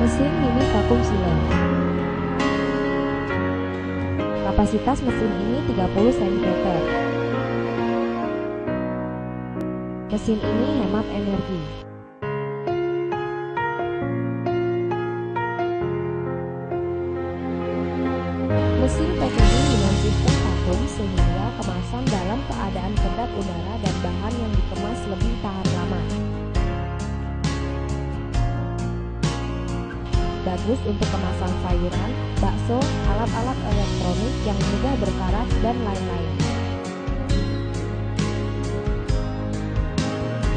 Mesin mini vakum sealer Kapasitas mesin ini 30 cm Mesin ini hemat energi. Mesin PTI dengan sistem vakum sehingga kemasan dalam keadaan kedap udara dan bahan yang dikemas lebih tahan lama. Bagus untuk kemasan sayuran, bakso, alat-alat elektronik yang mudah berkarat, dan lain-lain.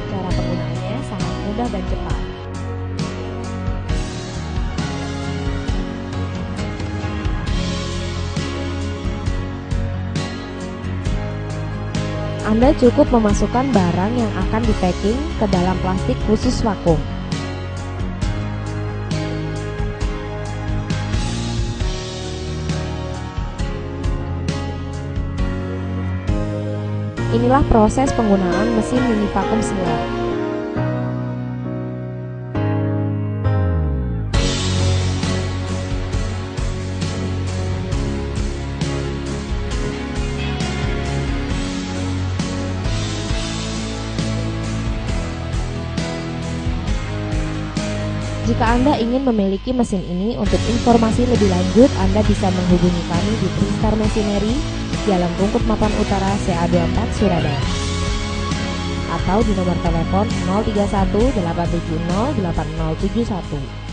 Cara penggunaannya sangat mudah dan cepat. Anda cukup memasukkan barang yang akan di-packing ke dalam plastik khusus vakum. Inilah proses penggunaan mesin mini vakum sealer. Jika Anda ingin memiliki mesin ini, untuk informasi lebih lanjut Anda bisa menghubungi kami di Tristar Machinery, Jalan Rungkut Mapan Utara, CA24, Surabaya. Atau di nomor telepon 031 870 8071.